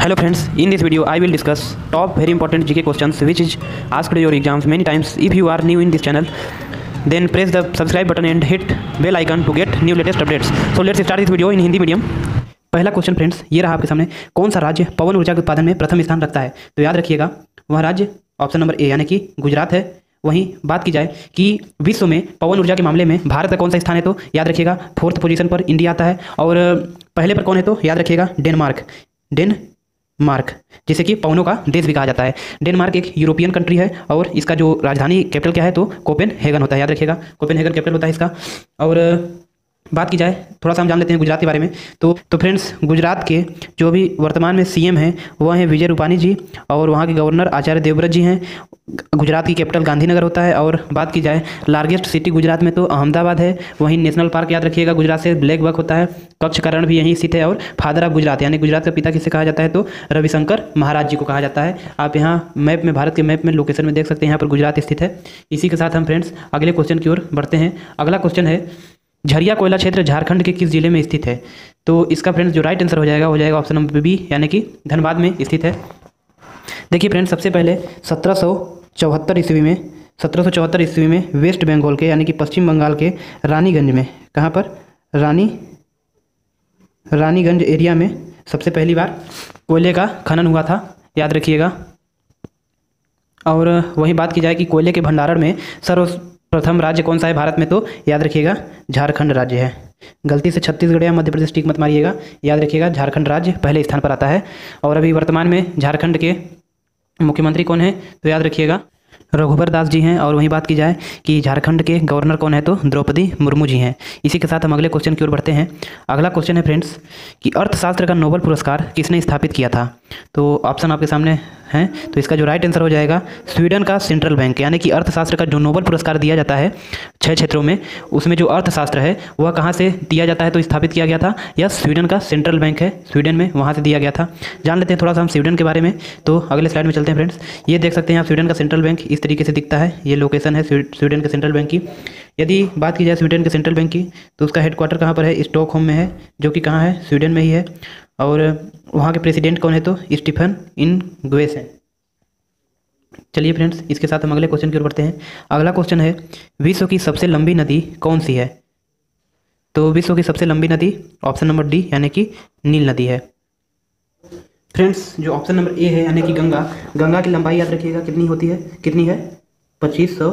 Hello friends in this video I will discuss top very important GK questions which is asked your exams many times if you are new in this channel then press the subscribe button and hit bell icon to get new latest updates so let's start this video in Hindi medium पहला question friends ये रहा आपके सामने, कौन सा राज्य पवन ऊर्जा के उत्पादन में प्रथम स्थान रखता है? तो याद रखिएगा, वह राज्य ऑप्शन नंबर ए यानी कि गुजरात है। वहीं बात की जाए कि विश्व में पवन ऊर्जा के मामले में भारत का कौन सा स्थान है तो याद रखिएगा फोर्थ पोजीशन पर इंडिया आता है। और पहले पर कौन है तो याद रखिएगा डेनमार्क डेन मार्क, जिसे कि पवनों का देश भी कहा जाता है। डेनमार्क एक यूरोपियन कंट्री है और इसका जो राजधानी कैपिटल क्या है तो कोपेन हेगन होता है, याद रखिएगा। कोपेन हेगन कैपिटल होता है इसका। और बात की जाए, थोड़ा सा हम जान लेते हैं गुजरात के बारे में। तो तो फ्रेंड्स गुजरात के जो भी वर्तमान में सीएम हैं, वह हैं विजय रूपानी जी और वहाँ के गवर्नर आचार्य देवव्रत जी हैं। गुजरात की कैपिटल गांधीनगर होता है और बात की जाए लार्जेस्ट सिटी गुजरात में तो अहमदाबाद है। वहीं नेशनल पार्क याद रखिएगा, गुजरात से ब्लैक बक होता है। कच्छ, कारण भी यहीं स्थित है और फादर ऑफ़ गुजरात, यानी गुजरात का पिता किसे कहा जाता है तो रविशंकर महाराज जी को कहा जाता है। आप यहाँ मैप में, भारत के मैप में लोकेशन में देख सकते हैं, यहाँ पर गुजरात स्थित है। इसी के साथ हम फ्रेंड्स अगले क्वेश्चन की ओर बढ़ते हैं। अगला क्वेश्चन है, झरिया कोयला क्षेत्र झारखंड के किस ज़िले में स्थित है? तो इसका फ्रेंड्स जो राइट आंसर हो जाएगा हो जाएगा ऑप्शन नंबर बी यानी कि धनबाद में स्थित है। देखिए फ्रेंड्स सबसे पहले सत्रह सौ चौहत्तर ईस्वी में, सत्रह सौ चौहत्तर ईस्वी में वेस्ट बंगाल के, यानी कि पश्चिम बंगाल के रानीगंज में, कहाँ पर? रानी, रानीगंज एरिया में सबसे पहली बार कोयले का खनन हुआ था, याद रखिएगा। और वही बात की जाए कि कोयले के भंडारण में सर्वप्रथम राज्य कौन सा है भारत में तो याद रखिएगा, झारखंड राज्य है। गलती से छत्तीसगढ़ या मध्य प्रदेश टिक मत मारिएगा, याद रखिएगा, झारखंड राज्य पहले स्थान पर आता है। और अभी वर्तमान में झारखंड के मुख्यमंत्री कौन है? तो याद रखिएगा। रघुबर दास जी हैं और वहीं बात की जाए कि झारखंड के गवर्नर कौन है तो द्रौपदी मुर्मू जी हैं। इसी के साथ हम अगले क्वेश्चन की ओर बढ़ते हैं। अगला क्वेश्चन है फ्रेंड्स कि अर्थशास्त्र का नोबल पुरस्कार किसने स्थापित किया था? तो ऑप्शन आपके सामने हैं तो इसका जो राइट आंसर हो जाएगा, स्वीडन का सेंट्रल बैंक यानी कि अर्थशास्त्र का जो नोबल पुरस्कार दिया जाता है छः क्षेत्रों में, उसमें जो अर्थशास्त्र है, वह कहाँ से दिया जाता है तो स्थापित किया गया था? यह स्वीडन का सेंट्रल बैंक है, स्वीडन में वहाँ से दिया गया था? जान लेते हैं थोड़ा सा हम स्वीडन के बारे में। तो अगले स्लाइड में चलते हैं फ्रेंड्स ये देख सकते हैं आप, स्वीडन का सेंट्रल बैंक इस तरीके से दिखता है? ये लोकेशन है स्वीडन के सेंट्रल बैंक की। यदि बात की जाए स्वीडन के सेंट्रल बैंक की तो उसका हेडक्वार्टर कहाँ पर है? स्टॉक होम में है, जो कि कहाँ है? स्वीडन में ही है। और वहाँ के प्रेसिडेंट कौन है तो? स्टीफन इन ग्वेस हैं। चलिए फ्रेंड्स इसके साथ हम अगले क्वेश्चन की ओर बढ़ते हैं। अगला क्वेश्चन है, विश्व की सबसे लंबी नदी कौन सी है? तो विश्व की सबसे लंबी नदी ऑप्शन नंबर डी यानी कि नील नदी है। फ्रेंड्स जो ऑप्शन नंबर ए है, यानी कि गंगा गंगा की लंबाई याद रखिएगा, कितनी होती है, कितनी है? पच्चीस सौ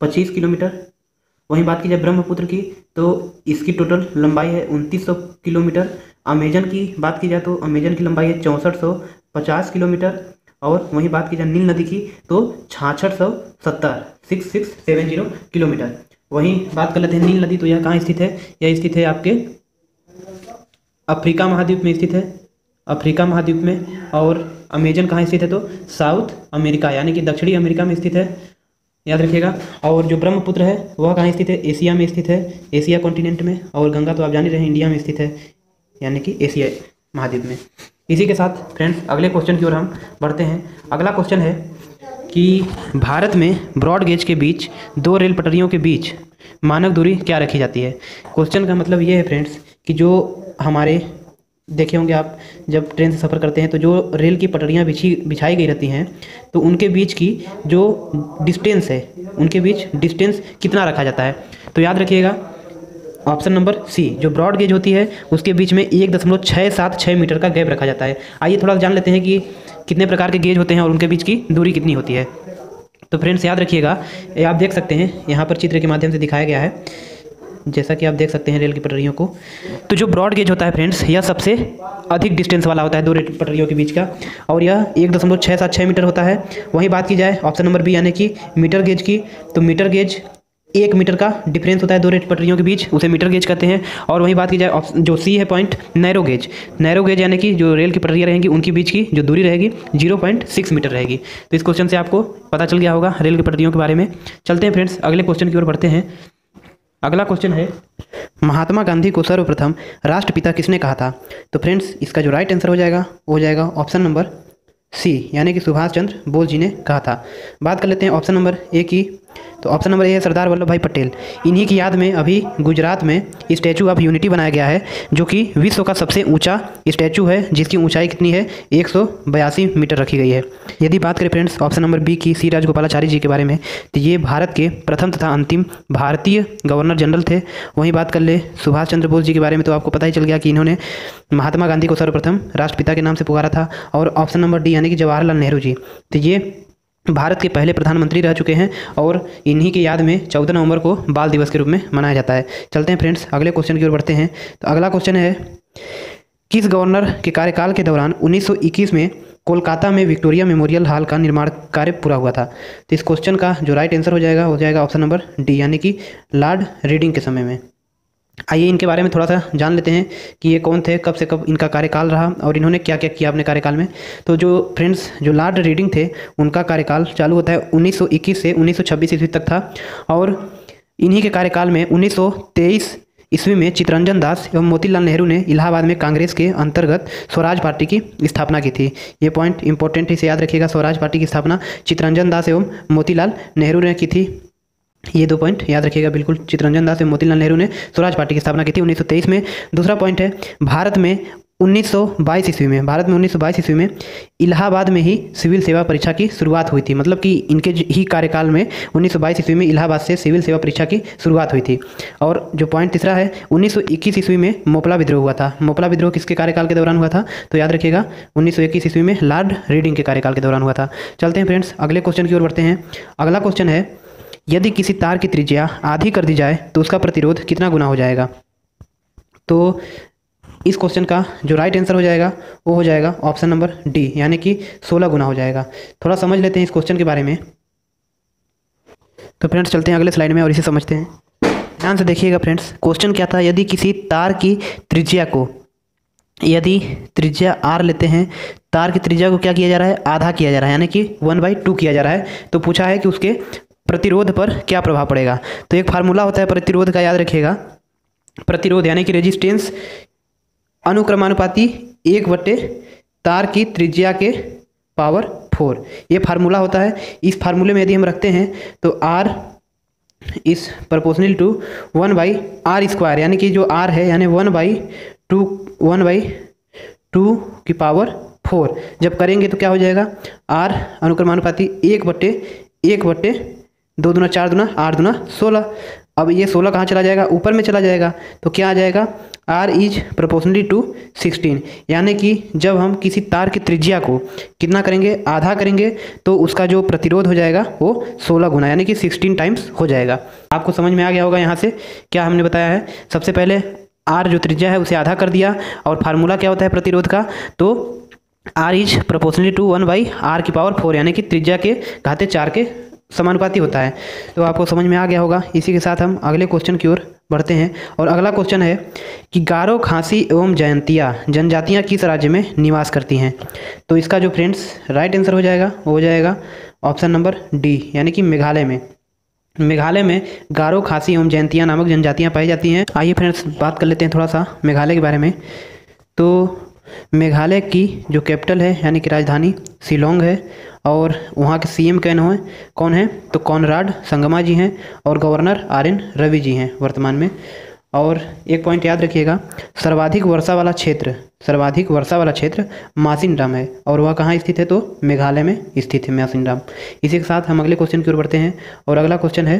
पच्चीस किलोमीटर। वहीं बात की जाए ब्रह्मपुत्र की तो इसकी टोटल लंबाई है उनतीस सौ किलोमीटर। अमेजन की बात की जाए तो अमेजन की लंबाई है चौंसठ सौ पचास किलोमीटर। और वहीं बात की जाए नील नदी की तो छाछठ सौ सत्तर six six seven zero kilometre. वहीं बात कर लेते हैं नील नदी तो यह कहाँ स्थित है? यह स्थित है आपके अफ्रीका महाद्वीप में स्थित है। अफ्रीका महाद्वीप में और अमेजन कहाँ स्थित है तो साउथ अमेरिका, यानी कि दक्षिणी अमेरिका में स्थित है। याद रखिएगा, और जो ब्रह्मपुत्र है, वह कहाँ स्थित है? एशिया में स्थित है, एशिया कॉन्टिनेंट में, और गंगा तो आप जान ही रहे इंडिया में स्थित है, यानी कि एशिया महाद्वीप में। इसी के साथ फ्रेंड्स अगले क्वेश्चन की ओर हम बढ़ते हैं। अगला क्वेश्चन है कि भारत में ब्रॉड गेज के बीच दो रेल पटरियों के बीच मानक दूरी क्या रखी जाती है? क्वेश्चन का मतलब ये है फ्रेंड्स कि जो हमारे देखे होंगे आप, जब ट्रेन से सफ़र करते हैं तो जो रेल की पटरियाँ बिछी, बिछाई गई रहती हैं तो उनके बीच की जो डिस्टेंस है, उनके बीच डिस्टेंस कितना रखा जाता है? तो याद रखिएगा, ऑप्शन नंबर सी, जो ब्रॉड गेज होती है, उसके बीच में एक दशमलव छः सात छः मीटर का गैप रखा जाता है। आइए थोड़ा जान लेते हैं कि कितने प्रकार के गेज होते हैं और उनके बीच की दूरी कितनी होती है। तो फ्रेंड्स, याद रखिएगा आप देख सकते हैं, यहाँ पर चित्र के माध्यम से दिखाया गया है। जैसा कि आप देख सकते हैं रेल की पटरियों को तो जो ब्रॉड गेज होता है फ्रेंड्स यह सबसे अधिक डिस्टेंस वाला होता है दो रेल पटरियों के बीच का। और यह एक दशमलव छः सात छः मीटर होता है। वहीं बात की जाए ऑप्शन नंबर बी यानी कि मीटर गेज की तो मीटर गेज एक मीटर का डिफरेंस होता है दो रेट पटरियों के बीच, उसे मीटर गेज कहते हैं। और वहीं बात की जाए जो सी है point narrow gauge narrow gauge यानी कि जो रेल की पटरियाँ रहेंगी, उनके बीच की जो दूरी रहेगी ज़ीरो पॉइंट सिक्स मीटर रहेगी। तो इस क्वेश्चन से आपको पता चल गया होगा रेल की पटरियों के बारे में। चलते हैं फ्रेंड्स अगले क्वेश्चन की ओर बढ़ते हैं। अगला क्वेश्चन है। महात्मा गांधी को सर्वप्रथम राष्ट्रपिता किसने कहा था? तो फ्रेंड्स इसका जो राइट आंसर हो जाएगा, वो हो जाएगा ऑप्शन नंबर सी यानी कि सुभाष चंद्र बोस जी ने कहा था। बात कर लेते हैं ऑप्शन नंबर ए की। तो ऑप्शन नंबर ए है सरदार वल्लभ भाई पटेल। इन्हीं की याद में अभी गुजरात में स्टैचू ऑफ़ यूनिटी बनाया गया है, जो कि विश्व का सबसे ऊँचा स्टैचू है, जिसकी ऊंचाई कितनी है? एक सौ बयासी मीटर रखी गई है। यदि बात करें फ्रेंड्स, ऑप्शन नंबर बी की सी राजगोपालाचारी जी के बारे में तो ये भारत के प्रथम तथा अंतिम भारतीय गवर्नर जनरल थे। वहीं बात कर ले सुभाष चंद्र बोस जी के बारे में तो आपको पता ही चल गया कि इन्होंने महात्मा गांधी को सर्वप्रथम राष्ट्रपिता के नाम से पुकारा था। और ऑप्शन नंबर डी यानी कि जवाहरलाल नेहरू जी। तो ये भारत के पहले प्रधानमंत्री रह चुके हैं और इन्हीं की याद में चौदह नवंबर को बाल दिवस के रूप में मनाया जाता है। चलते हैं फ्रेंड्स, अगले क्वेश्चन की ओर बढ़ते हैं। तो अगला क्वेश्चन है, किस गवर्नर के कार्यकाल के दौरान 1921 में कोलकाता में विक्टोरिया मेमोरियल हॉल का निर्माण कार्य पूरा हुआ था? तो इस क्वेश्चन का जो राइट आंसर हो जाएगा हो जाएगा ऑप्शन नंबर डी यानी कि लॉर्ड रीडिंग के समय में। आइए इनके बारे में थोड़ा सा जान लेते हैं कि ये कौन थे, कब से कब इनका कार्यकाल रहा और इन्होंने क्या क्या किया अपने कार्यकाल में। तो जो फ्रेंड्स, जो लॉर्ड रीडिंग थे, उनका कार्यकाल चालू होता है 1921 से 1926 ईस्वी तक था और इन्हीं के कार्यकाल में 1923 ईस्वी में चितरंजन दास एवं मोतीलाल नेहरू ने इलाहाबाद में कांग्रेस के अंतर्गत स्वराज पार्टी की स्थापना की थी। ये पॉइंट इंपॉर्टेंट इसे याद रखिएगा, स्वराज पार्टी की स्थापना चितरंजन दास एवं मोतीलाल नेहरू ने की थी। ये दो पॉइंट याद रखिएगा बिल्कुल। चित्ररंजन दास एवं मोतीलाल नेहरू ने स्वराज पार्टी की स्थापना की थी 1923 में। दूसरा पॉइंट है, भारत में 1922 ईस्वी में, भारत में 1922 ईस्वी में इलाहाबाद में ही सिविल सेवा परीक्षा की शुरुआत हुई थी। मतलब कि इनके ही कार्यकाल में 1922 ईस्वी में इलाहाबाद से सिविल सेवा परीक्षा की शुरुआत हुई थी। और जो पॉइंट तीसरा है 1921 ईस्वी में मोपला विद्रोह हुआ था। मोपला विद्रोह किसके कार्यकाल के दौरान हुआ था? तो याद रखिएगा, उन्नीस सौ इक्कीस ईस्वी में लॉर्ड रीडिंग के कार्यकाल के दौरान हुआ था। चलते हैं फ्रेंड्स, अगले क्वेश्चन की ओर बढ़ते हैं। अगला क्वेश्चन है यदि किसी तार की त्रिज्या आधी कर दी जाए तो उसका प्रतिरोध कितना गुना हो जाएगा? तो इस क्वेश्चन का जो राइट आंसर हो जाएगा, वो हो जाएगा ऑप्शन नंबर डी यानी कि 16 गुना हो जाएगा। थोड़ा समझ लेते हैं इस क्वेश्चन के बारे में। तो फ्रेंड्स चलते हैं अगले स्लाइड में और इसे समझते हैं। ध्यान से देखिएगा फ्रेंड्स क्वेश्चन क्या था? यदि किसी तार की त्रिज्या को, यदि त्रिज्या आर लेते हैं, तार की त्रिज्या को क्या किया जा रहा है? आधा किया जा रहा है, यानी कि वन बाई टू किया जा रहा है। तो पूछा है कि उसके प्रतिरोध पर क्या प्रभाव पड़ेगा? तो एक फार्मूला होता है प्रतिरोध का, याद रखिएगा। प्रतिरोध यानी कि रेजिस्टेंस अनुक्रमानुपाती एक बटे तार की त्रिज्या के पावर फोर ये फार्मूला होता है। इस फार्मूले में यदि हम रखते हैं तो R is proportional to one by R square यानी कि जो आर है, यानी one by two one by two की पावर फोर जब करेंगे तो क्या हो जाएगा? आर अनुक्रमानुपाती एक बट्टे एक बट्टे दो दुना, चार दुना, आठ दुना, सोलह। अब ये सोलह कहाँ चला जाएगा? ऊपर में चला जाएगा। तो क्या आ जाएगा? R is proportionally to sixteen यानी कि जब हम किसी तार की त्रिज्या को कितना करेंगे? आधा करेंगे तो उसका जो प्रतिरोध हो जाएगा, वो सोलह गुना। यानी कि सिक्सटीन टाइम्स हो जाएगा। आपको समझ में आ गया होगा यहाँ से क्या हमने बताया है? सबसे पहले आर जो त्रिज्या है, उसे आधा कर दिया। और फार्मूला क्या होता है प्रतिरोध का? तो R is proportionally to one by R की पावर फोर यानी कि त्रिज्या के घाते चार के समानुपाती होता है। तो आपको समझ में आ गया होगा। इसी के साथ हम अगले क्वेश्चन की ओर बढ़ते हैं और अगला क्वेश्चन है कि गारो खांसी एवं जयंतिया जनजातियाँ किस राज्य में निवास करती हैं? तो इसका जो फ्रेंड्स राइट आंसर हो जाएगा, वो हो जाएगा ऑप्शन नंबर डी यानी कि मेघालय में। मेघालय में गारो खांसी एवं जयंतिया नामक जनजातियाँ पाई जाती हैं। आइए फ्रेंड्स बात कर लेते हैं थोड़ा सा मेघालय के बारे में। तो मेघालय की जो कैपिटल है, यानी कि राजधानी शिलोंग है और वहाँ के सीएम कैन हुए। कौन है? तो कॉनराड संगमा जी हैं और governor R N Ravi ji हैं वर्तमान में। और एक पॉइंट याद रखिएगा, सर्वाधिक वर्षा वाला क्षेत्र, सर्वाधिक वर्षा वाला क्षेत्र मासिन है। और वह कहाँ स्थित है? तो मेघालय में स्थित है मासिन इसी के साथ हम अगले क्वेश्चन की ओर बढ़ते हैं और अगला क्वेश्चन है,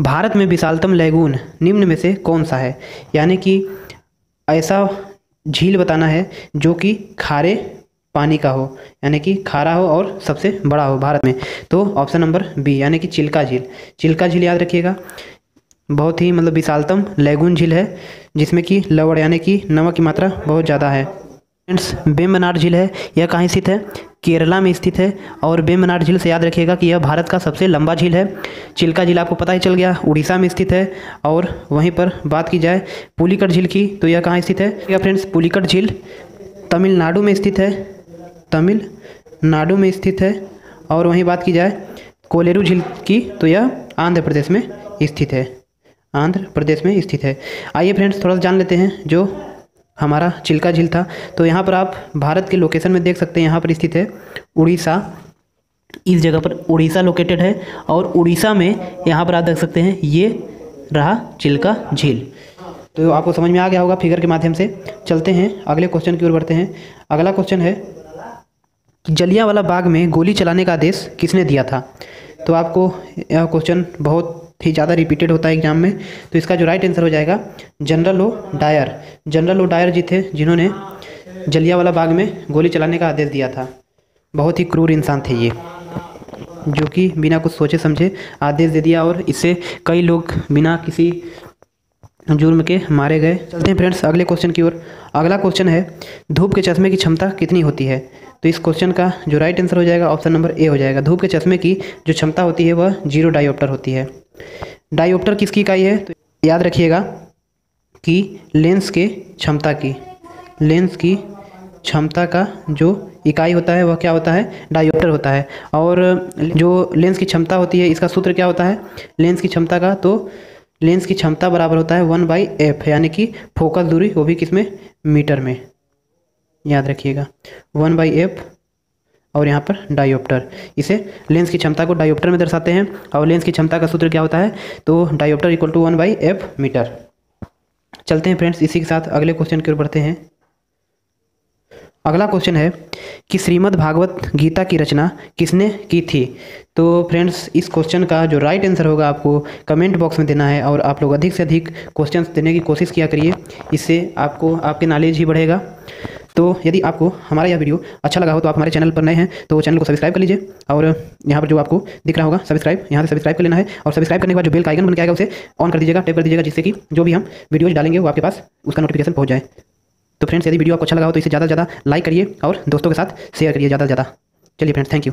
भारत में विशालतम लैगून निम्न में से कौन सा है? यानी कि ऐसा झील बताना है जो कि खारे पानी का हो, यानी कि खारा हो और सबसे बड़ा हो भारत में। तो ऑप्शन नंबर बी यानी कि चिल्का झील। चिल्का झील याद रखिएगा। बहुत ही मतलब विशालतम लैगून झील है, जिसमें कि लवड़ यानी कि नमक की मात्रा बहुत ज़्यादा है। फ्रेंड्स बेमनाड झील है, यह कहाँ स्थित है? केरला में स्थित है, और बेमनाड झील से याद रखिएगा कि यह भारत का सबसे लंबा झील है। चिल्का झील आपको पता ही चल गया, उड़ीसा में स्थित है, और वहीं पर बात की जाए पुलिकट झील की तो यह कहाँ स्थित है? फ्रेंड्स पुलिकट झील तमिलनाडु में स्थित है। तमिलनाडु में स्थित है और वहीं बात की जाए कोलेरू झील की तो यह आंध्र प्रदेश में स्थित है। आंध्र प्रदेश में स्थित है। आइए फ्रेंड्स, थोड़ा सा जान लेते हैं जो हमारा चिल्का झील था। तो यहाँ पर आप भारत के लोकेशन में देख सकते हैं, यहाँ पर स्थित है उड़ीसा। इस जगह पर उड़ीसा लोकेटेड है और उड़ीसा में यहाँ पर आप देख सकते हैं, ये रहा चिल्का झील। तो आपको समझ में आ गया होगा फिगर के माध्यम से। चलते हैं, अगले क्वेश्चन की ओर बढ़ते हैं। अगला क्वेश्चन है कि जलियांवाला बाग में गोली चलाने का आदेश किसने दिया था? तो आपको यह क्वेश्चन बहुत ही ज़्यादा रिपीटेड होता है एग्ज़ाम में। तो इसका जो राइट आंसर हो जाएगा general O Dyer general O Dyer ji थे जिन्होंने जलियांवाला बाग में गोली चलाने का आदेश दिया था। बहुत ही क्रूर इंसान थे ये, जो कि बिना कुछ सोचे समझे आदेश दे दिया और इससे कई लोग बिना किसी जुर्म के मारे गए। चलते हैं फ्रेंड्स अगले क्वेश्चन की ओर। अगला क्वेश्चन है, धूप के चश्मे की क्षमता कितनी होती है? तो इस क्वेश्चन का जो राइट आंसर हो जाएगा ऑप्शन नंबर ए हो जाएगा। धूप के चश्मे की जो क्षमता होती है, वह ज़ीरो डायोप्टर होती है। डायोप्टर किसकी इकाई है? तो याद रखिएगा कि लेंस के क्षमता की लेंस की क्षमता का जो इकाई होता है, वह क्या होता है? डायोप्टर होता है। और जो लेंस की क्षमता होती है, इसका सूत्र क्या होता है? लेंस की क्षमता का तो लेंस की क्षमता बराबर होता है वन बाई एफ़, यानी कि फोकल दूरी, वो भी किसमें मीटर में। याद रखिएगा। वन बाई एफ़ और यहाँ पर डायोप्टर। इसे लेंस की क्षमता को डायोप्टर में दर्शाते हैं। और लेंस की क्षमता का सूत्र क्या होता है? तो dioptre equal to one by F metre. चलते हैं फ्रेंड्स, इसी के साथ अगले क्वेश्चन की ओर बढ़ते हैं। अगला क्वेश्चन है कि श्रीमद् भागवत गीता की रचना किसने की थी? तो फ्रेंड्स इस क्वेश्चन का जो राइट आंसर होगा आपको कमेंट बॉक्स में देना है और आप लोग अधिक से अधिक क्वेश्चंस देने की कोशिश किया करिए। इससे आपको, आपके नॉलेज ही बढ़ेगा। तो यदि आपको हमारा यह वीडियो अच्छा लगा हो तो आप हमारे चैनल पर नए हैं तो चैनल को सब्सक्राइब कर लीजिए और यहाँ पर जो आपको दिख रहा होगा सब्सक्राइब यहाँ से सब्सक्राइब कर लेना है और सब्सक्राइब करने के बाद जो बेल का आइकन बन के आएगा उसे ऑन कर दीजिएगा टैप कर दीजिएगा, जिससे कि जो भी हम वीडियोज़ डालेंगे वो आपके पास उसका नोटिफिकेशन पहुँच जाए। तो फ्रेंड्स यदि वीडियो आपको अच्छा लगा हो तो इसे ज़्यादा से ज़्यादा लाइक करिए और दोस्तों के साथ शेयर करिए ज़्यादा से ज़्यादा। चलिए फ्रेंड्स थैंक यू